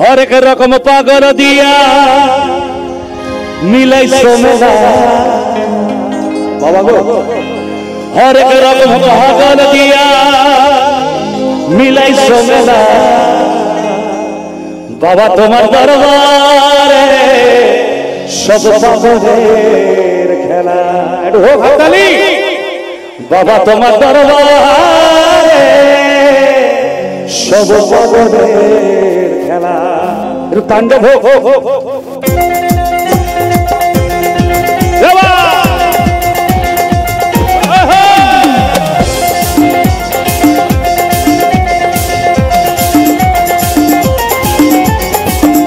হরেক রকম পাগল দিয়া মিলাই সোমেলা বাবা গো। হরেক রকম পাগল দিয়া মিলাই সোমেলা বাবা তোমার দরবারে সব পাগলের খেলা। একটু হোক। হাততালি। বাবা তোমার দরবারে সব পাগলের খেলা। তাণ্ডব হোক হোক হোক হোক!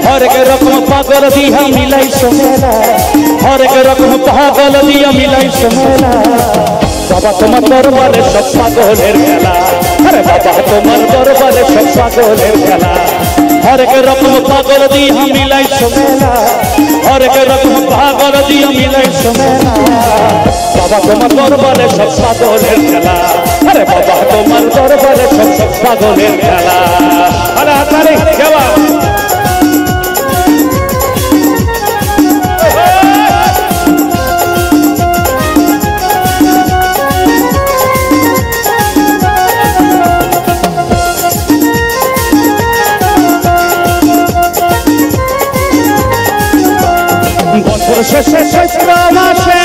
হরেক রকম পাগল দিয়া মিলাই সোমেলা হরেক রকম পাগল দিয়া মিলাই সোমেলা বাবা, তোমার দরবারে সব পাগলের খেলা। আরে বাবা, তোমার দরবারে সব পাগলের খেলা। হরেক রকম পাগল দিয়া মিলাই সোমেলা। হরেক রকম পাগল দিয়া মিলাই সমেলা। বাবা তোমার দরবারে সব পাগলের খেলা। আরে বাবা তোমার দরবারে সব পাগলের খেলা। আরে আরে কেবা বছর শেষে চৈত্র মাসে।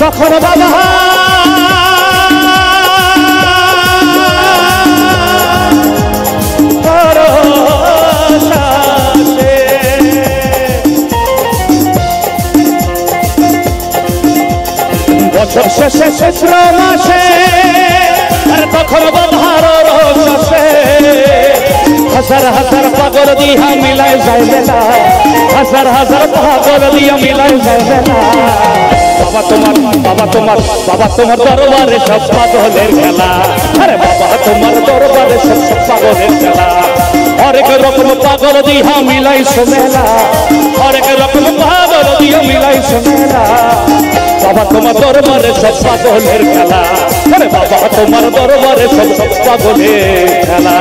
তখন বাবা বছর শেষে চৈত্র মাসে আর তখন বাধার রসে হাজার হাজার পাগল দিয়া মিলাই যায় বেলা হাজার হাজার পাগল দিয়া মিলাই যায় বেলা বাবা তোমার বাবা তোমার বাবা তোমার দরবারে সব পাগলের খেলা। আরে বাবা তোমার দরবারে সব পাগলের খেলা। হরেক রকম পাগল দিয়া মিলাই সোমেলা হরেক রকম পাগল দিয়া মিলাই সোমেলা বাবা তোমার দরবারে সব পাগলের খেলা। আরে বাবা তোমার দরবারে সব পাগলের খেলা।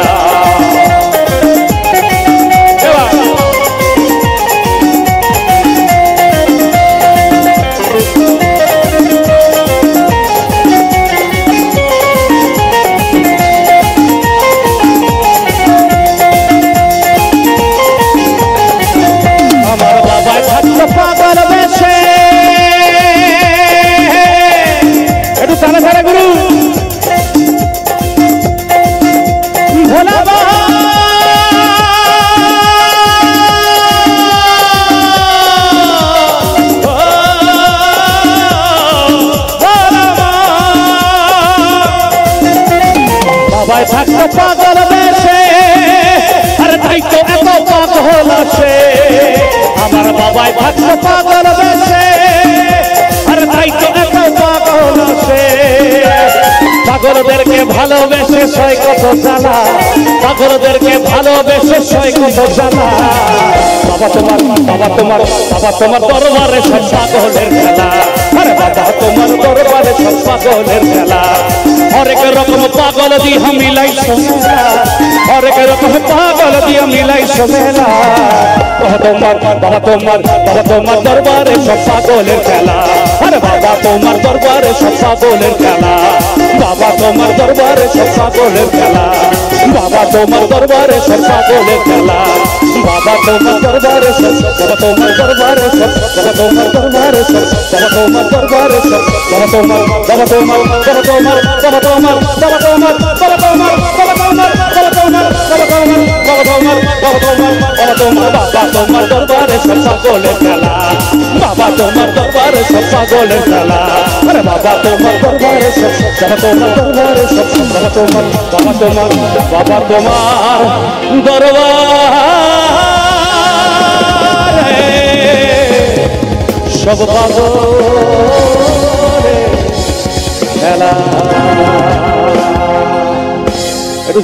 আছে। আমার বাবাই থাকতো পাগল বেশে আরে তাই তো এত পাগল আছে। পাগলদেরকে ভালোবেসে সয় কত জ্বালা পাগলদেরকে ভালোবেসে সয় কত জ্বালা বাবা তোমার বাবা তোমার বাবা তোমার দরবারে সব পাগলের খেলা। আরে বাবা তোমার দরবারে সব পাগলের খেলা। দিয়া মিলাই সোমেলা। হরেক রকম পাগল দিয়া মিলাই সোমেলা। বাবা তোমার বাবা তোমার বাবা তোমার দরবারে সব পাগলের খেলা। আরে বাবা তোমার দরবারে সব পাগলের খেলা। বাবা তোমার দরবারে সব পাগলের খেলা। তোমার দরবারে সব পাগলের খেলা বাবা তোমার দরবারে সব বাবা তোমার দরবারে সব বাবা তোমার দরবারে সব বাবা তোমার দরবারে সব বাবা তোমার বাবা তোমার বাবা তোমার বাবা তোমার বাবা তোমার বাবা তোমার বাবা তোমার বাবা তোমার বাবা তোমার বাবা তোমার বাবা তোমার বাবা তোমার বাবা তোমার দরবারে সব পাগলের খেলা বাবা তোমার দরবারে সব পাগলের খেলা আরে বাবা তোমার দরবারে সব বাবা তোমার দরবারে সব বাবা তোমার বাবা তোমার বাবা তোমার তোমার দরবার সব পাবো খেলা। একটু